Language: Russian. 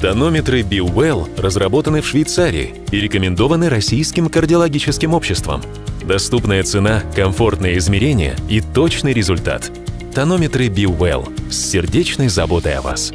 Тонометры BeWell разработаны в Швейцарии и рекомендованы Российским кардиологическим обществом. Доступная цена, комфортные измерения и точный результат. Тонометры BeWell с сердечной заботой о вас.